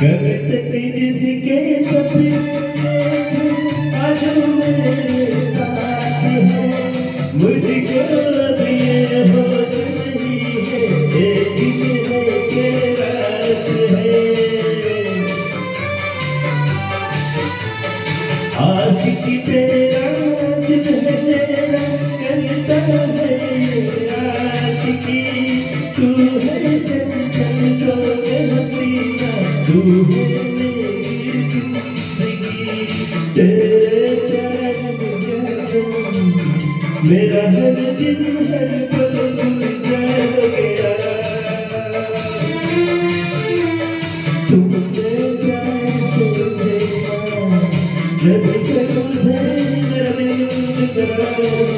गलत जिसके सपने आज मेरे साथ है। मुझको मेरा हर दिन, हर पल गुजर गया। तुमने क्या सोचा तो जब से तुझे मेरा दिल गुजरा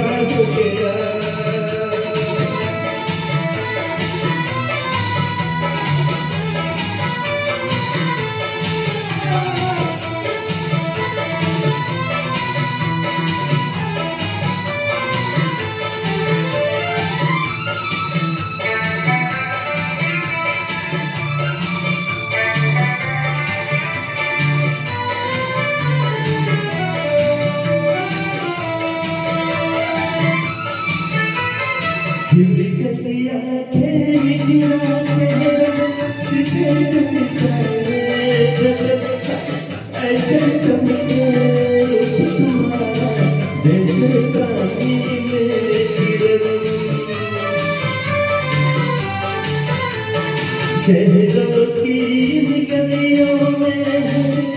I'll. चेहरों की गलियों में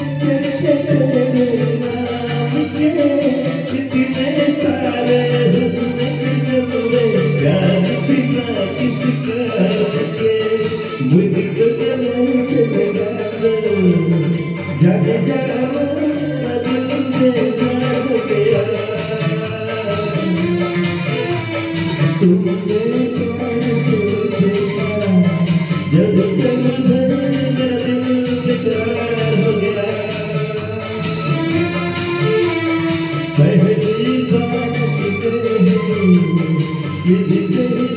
Let